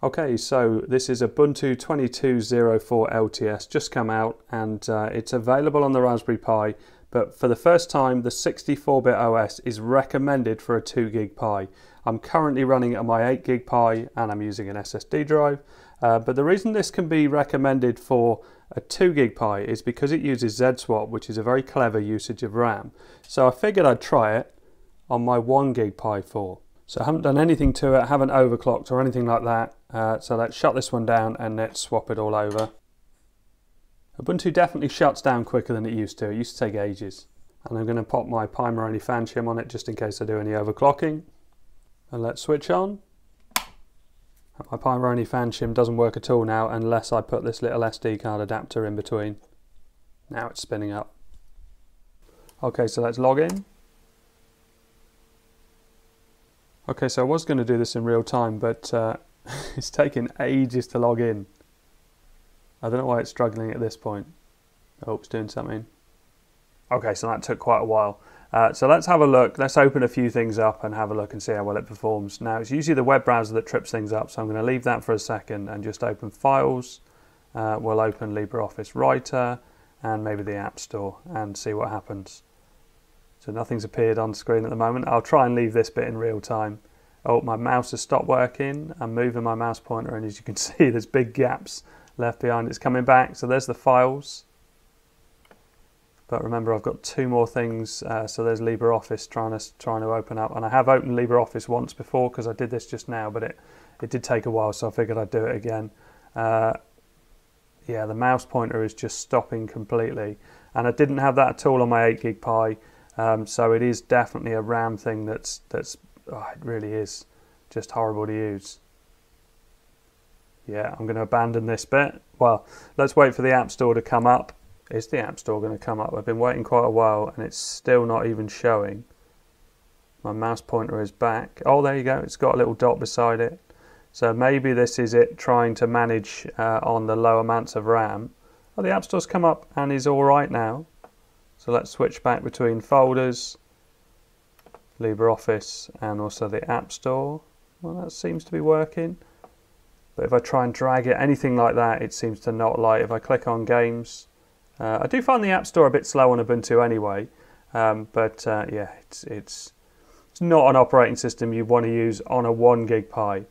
Okay, so this is Ubuntu 22.04 LTS, just come out and uh, it's available on the Raspberry Pi, but for the first time the 64-bit OS is recommended for a 2 gig Pi. I'm currently running on my 8 gig Pi and I'm using an SSD drive, uh, but the reason this can be recommended for a 2 gig Pi is because it uses ZSwap, which is a very clever usage of RAM. So I figured I'd try it on my 1 gig Pi 4. So I haven't done anything to it, haven't overclocked or anything like that. Uh, so let's shut this one down and let's swap it all over. Ubuntu definitely shuts down quicker than it used to. It used to take ages. And I'm going to pop my Pimoroni fan shim on it just in case I do any overclocking. And let's switch on. My Pimoroni fan shim doesn't work at all now unless I put this little SD card adapter in between. Now it's spinning up. Okay, so let's log in. Okay, so I was going to do this in real time, but uh, it's taken ages to log in. I don't know why it's struggling at this point. Hope it's doing something. Okay, so that took quite a while. Uh, so let's have a look. Let's open a few things up and have a look and see how well it performs. Now, it's usually the web browser that trips things up, so I'm going to leave that for a second and just open Files. Uh, we'll open LibreOffice Writer and maybe the App Store and see what happens. So nothing's appeared on screen at the moment. I'll try and leave this bit in real time. Oh, my mouse has stopped working. I'm moving my mouse pointer and as you can see there's big gaps left behind. It's coming back. So there's the files. But remember I've got two more things. Uh, so there's LibreOffice trying to, trying to open up. And I have opened LibreOffice once before because I did this just now, but it, it did take a while so I figured I'd do it again. Uh, yeah, the mouse pointer is just stopping completely. And I didn't have that at all on my 8 gig Pi. Um, so it is definitely a RAM thing that's that's oh, it really is just horrible to use. Yeah, I'm going to abandon this bit. Well, let's wait for the App Store to come up. Is the App Store going to come up? I've been waiting quite a while and it's still not even showing. My mouse pointer is back. Oh, there you go. It's got a little dot beside it. So maybe this is it trying to manage uh, on the low amounts of RAM. Oh, the App Store's come up and is all right now. So let's switch back between folders, LibreOffice and also the App Store. Well, that seems to be working. But if I try and drag it, anything like that, it seems to not like. If I click on games, uh, I do find the App Store a bit slow on Ubuntu anyway. Um, but uh, yeah, it's, it's, it's not an operating system you want to use on a 1 gig Pi.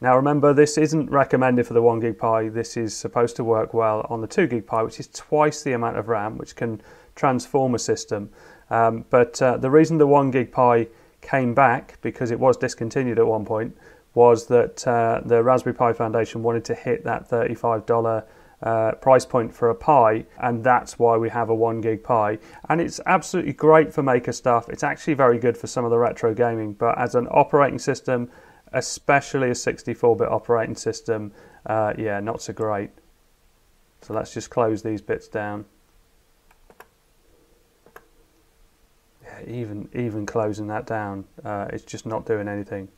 Now remember, this isn't recommended for the 1 gig Pi. This is supposed to work well on the 2 gig Pi, which is twice the amount of RAM, which can transform a system. Um, but uh, the reason the 1 gig Pi came back, because it was discontinued at one point, was that uh, the Raspberry Pi Foundation wanted to hit that $35 uh, price point for a Pi, and that's why we have a 1 gig Pi. And it's absolutely great for maker stuff. It's actually very good for some of the retro gaming, but as an operating system, especially a 64 bit operating system, uh, yeah, not so great. So let's just close these bits down. Even even closing that down, uh, it's just not doing anything.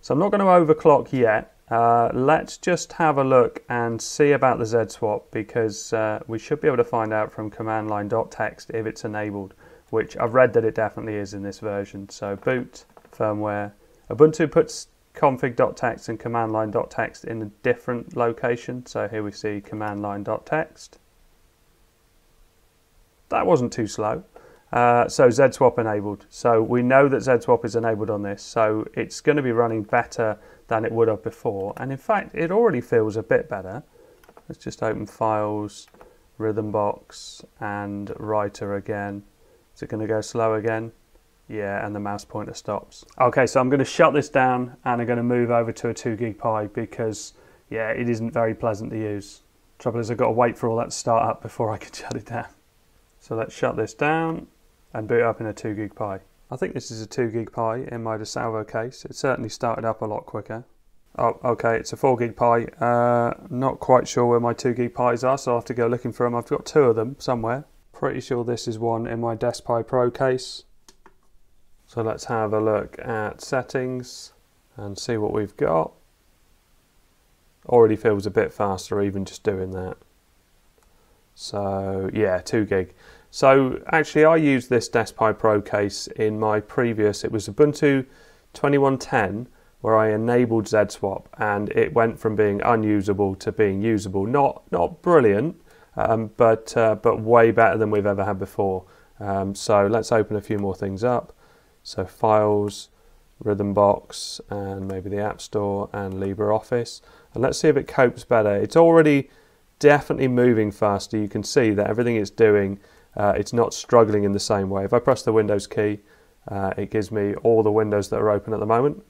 So I'm not going to overclock yet. Uh, let's just have a look and see about the Z-swap because uh, we should be able to find out from command line line.txt if it's enabled, which I've read that it definitely is in this version. So boot firmware. Ubuntu puts config.txt and command line.txt in a different location. So here we see command line.txt. That wasn't too slow. Uh, so ZSwap enabled. So we know that ZSwap is enabled on this, so it's going to be running better than it would have before. And in fact, it already feels a bit better. Let's just open Files, Rhythmbox, and Writer again. Is it going to go slow again? Yeah, and the mouse pointer stops. Okay, so I'm going to shut this down and I'm going to move over to a 2 gig Pi because, yeah, it isn't very pleasant to use. Trouble is I've got to wait for all that to start up before I can shut it down. So let's shut this down and boot up in a 2 gig Pi. I think this is a 2 gig Pi in my DeSalvo case. It certainly started up a lot quicker. Oh, okay, it's a 4 gig Pi. Uh, not quite sure where my 2 gig Pis are, so I'll have to go looking for them. I've got two of them somewhere. Pretty sure this is one in my DeskPi Pro case. So let's have a look at settings and see what we've got. Already feels a bit faster even just doing that. So yeah, 2 gig. So actually I used this DeskPi Pro case in my previous, it was Ubuntu 2110 where I enabled ZSwap and it went from being unusable to being usable. Not not brilliant, um, but uh, but way better than we've ever had before. Um, so let's open a few more things up. So files, Rhythmbox, and maybe the App Store and LibreOffice. And let's see if it copes better. It's already definitely moving faster. You can see that everything it's doing, uh, it's not struggling in the same way. If I press the Windows key, uh, it gives me all the windows that are open at the moment.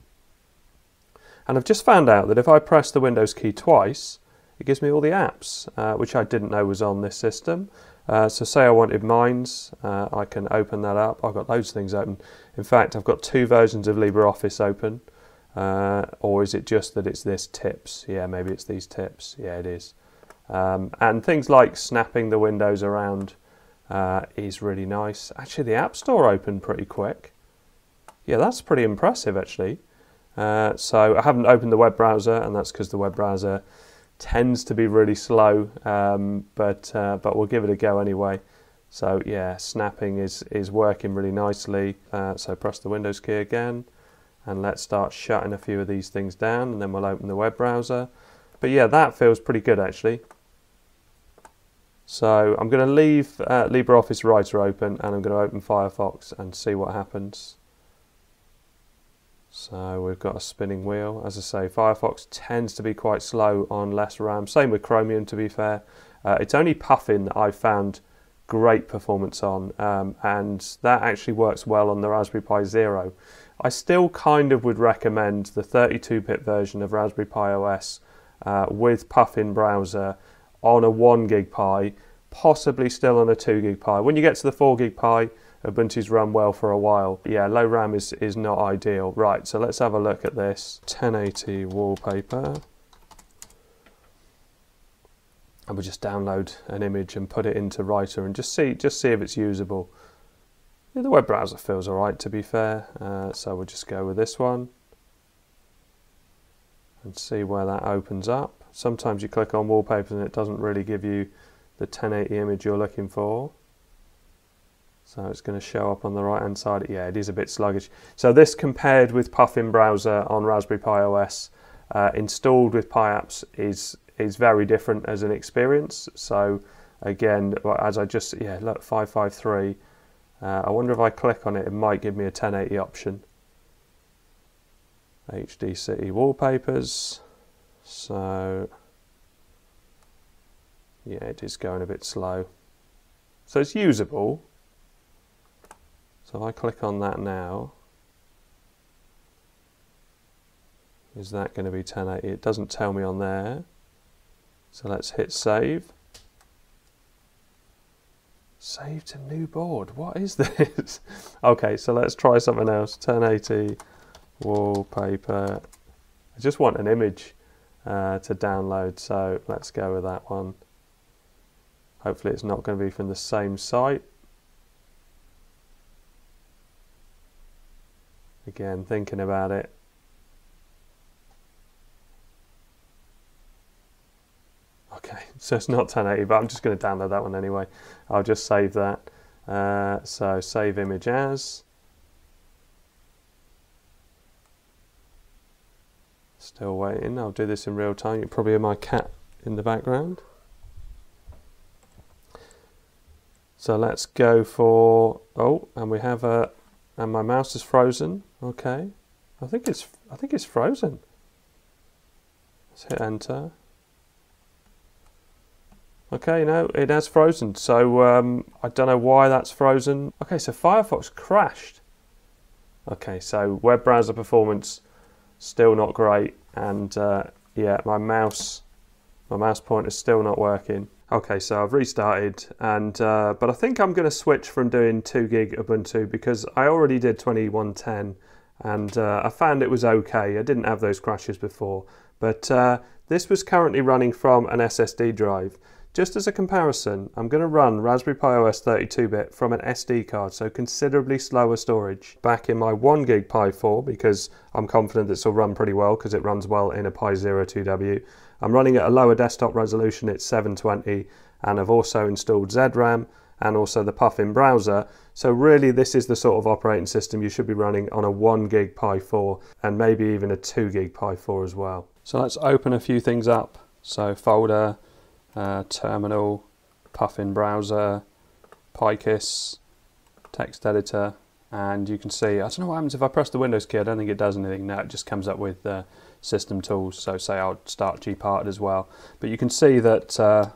And I've just found out that if I press the Windows key twice, it gives me all the apps, uh, which I didn't know was on this system. Uh, so say I wanted Mines, uh, I can open that up. I've got loads of things open. In fact, I've got two versions of LibreOffice open. Uh, or is it just that it's this tips? Yeah, maybe it's these tips. Yeah, it is. Um, and things like snapping the windows around uh, is really nice. Actually, the App Store opened pretty quick. Yeah, that's pretty impressive actually. Uh, so I haven't opened the web browser, and that's because the web browser tends to be really slow. Um, but uh, but we'll give it a go anyway. So yeah, snapping is is working really nicely. Uh, so press the Windows key again, and let's start shutting a few of these things down, and then we'll open the web browser. But yeah, that feels pretty good actually. So I'm going to leave uh, LibreOffice Writer open and I'm going to open Firefox and see what happens. So we've got a spinning wheel. As I say, Firefox tends to be quite slow on less RAM. Same with Chromium, to be fair. Uh, it's only Puffin that I've found great performance on, um, and that actually works well on the Raspberry Pi Zero. I still kind of would recommend the 32-bit version of Raspberry Pi OS uh, with Puffin browser on a 1 gig Pi, possibly still on a 2 gig Pi. When you get to the 4 gig Pi, Ubuntu's run well for a while. Yeah, low RAM is, is not ideal. Right, so let's have a look at this 1080 wallpaper. And we'll just download an image and put it into Writer and just see just see if it's usable. Yeah, the web browser feels alright to be fair, uh, so we'll just go with this one and see where that opens up. Sometimes you click on wallpapers and it doesn't really give you the 1080 image you're looking for. So it's going to show up on the right hand side. Yeah, it is a bit sluggish. So this compared with Puffin browser on Raspberry Pi OS, uh, installed with PiApps is is very different as an experience. So again, as I just yeah look 553. Uh, I wonder if I click on it, it might give me a 1080 option. HD City wallpapers. So yeah, it is going a bit slow. So it's usable, so if I click on that now, is that going to be 1080? It doesn't tell me on there. So let's hit save. Save to new board. What is this? okay, so let's try something else. 1080 wallpaper. I just want an image uh, to download, so let's go with that one. Hopefully it's not going to be from the same site. Again, thinking about it. Okay, so it's not 1080, but I'm just going to download that one anyway. I'll just save that. Uh, so save image as. Still waiting. I'll do this in real time. You probably hear my cat in the background. So let's go for, oh, and we have a, and my mouse is frozen. Okay, I think it's I think it's frozen. Let's hit enter. Okay, no, it has frozen. So um, I don't know why that's frozen. Okay, so Firefox crashed. Okay, so web browser performance still not great, and uh, yeah, my mouse my mouse pointer is still not working. Okay, so I've restarted, and uh, but I think I'm going to switch from doing 2 gig Ubuntu because I already did 2110 and uh, I found it was okay. I didn't have those crashes before, but uh, this was currently running from an SSD drive. Just as a comparison, I'm going to run Raspberry Pi OS 32-bit from an SD card, so considerably slower storage. Back in my 1 gig Pi 4, because I'm confident this will run pretty well because it runs well in a Pi Zero 2W. I'm running at a lower desktop resolution, it's 720, and I've also installed ZRAM and also the Puffin browser. So really this is the sort of operating system you should be running on a 1 gig Pi 4 and maybe even a 2 gig Pi 4 as well. So let's open a few things up. So folder, uh, terminal, Puffin browser, PiKISS, text editor, and you can see, I don't know what happens if I press the Windows key, I don't think it does anything. Now it just comes up with uh, system tools, so say I'll start gparted as well. But you can see that, uh,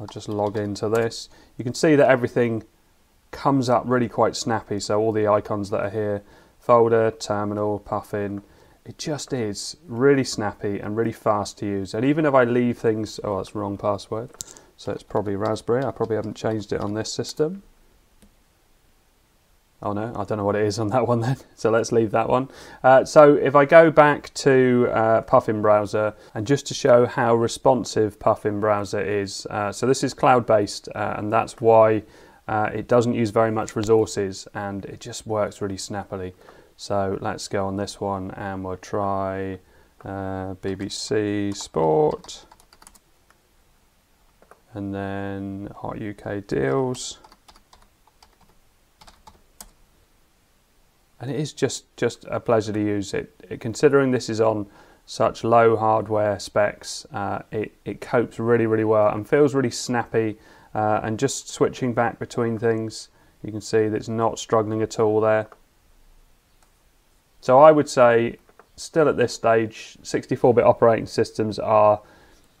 I'll just log into this, you can see that everything comes up really quite snappy, so all the icons that are here, folder, terminal, puffin, it just is really snappy and really fast to use. And even if I leave things, oh that's wrong password, so it's probably Raspberry, I probably haven't changed it on this system. Oh no, I don't know what it is on that one then. So let's leave that one. Uh, so if I go back to uh, Puffin browser and just to show how responsive Puffin browser is. Uh, so this is cloud-based uh, and that's why uh, it doesn't use very much resources and it just works really snappily. So let's go on this one and we'll try uh, BBC Sport and then Hot UK Deals. and it is just just a pleasure to use it. it considering this is on such low hardware specs, uh, it, it copes really really well and feels really snappy. Uh, and just switching back between things, you can see that it's not struggling at all there. So I would say, still at this stage, 64-bit operating systems are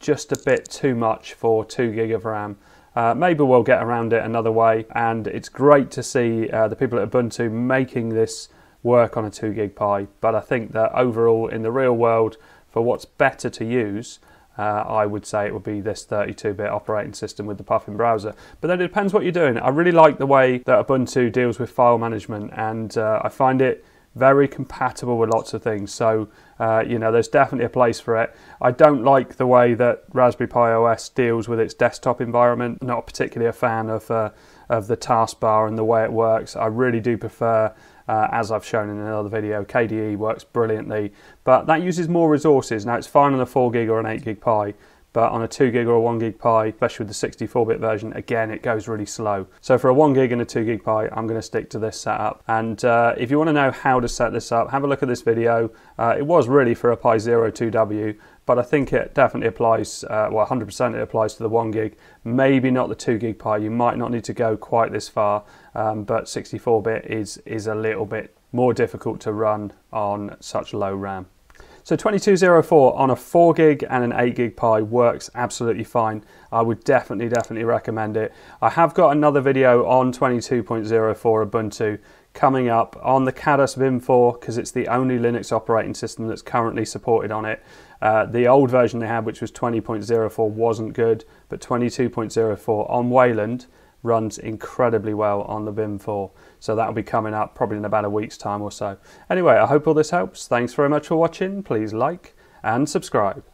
just a bit too much for 2 gig of RAM. Uh, maybe we'll get around it another way, and it's great to see uh, the people at Ubuntu making this work on a 2 gig Pi. But I think that overall, in the real world, for what's better to use, uh, I would say it would be this 32-bit operating system with the Puffin browser. But then it depends what you're doing. I really like the way that Ubuntu deals with file management, and uh, I find it very compatible with lots of things. So, uh, you know, there's definitely a place for it. I don't like the way that Raspberry Pi OS deals with its desktop environment. Not particularly a fan of, uh, of the taskbar and the way it works. I really do prefer, uh, as I've shown in another video, KDE works brilliantly, but that uses more resources. Now, it's fine on a 4 gig or an 8 gig Pi, but on a 2 gig or a 1 gig Pi, especially with the 64 bit version, again, it goes really slow. So for a 1 gig and a 2 gig Pi, I'm going to stick to this setup. And uh, if you want to know how to set this up, have a look at this video. Uh, it was really for a Pi Zero 2W, but I think it definitely applies, uh, well 100% it applies to the 1 gig, maybe not the 2 gig Pi, you might not need to go quite this far, um, but 64 bit is, is a little bit more difficult to run on such low RAM. So 2204 on a 4 gig and an 8 gig Pi works absolutely fine. I would definitely, definitely recommend it. I have got another video on 22.04 Ubuntu coming up on the Khadas Vim 4 because it's the only Linux operating system that's currently supported on it. Uh, the old version they had, which was 20.04, wasn't good, but 22.04 on Wayland runs incredibly well on the Vim 4. So that'll be coming up probably in about a week's time or so. Anyway, I hope all this helps. Thanks very much for watching. Please like and subscribe.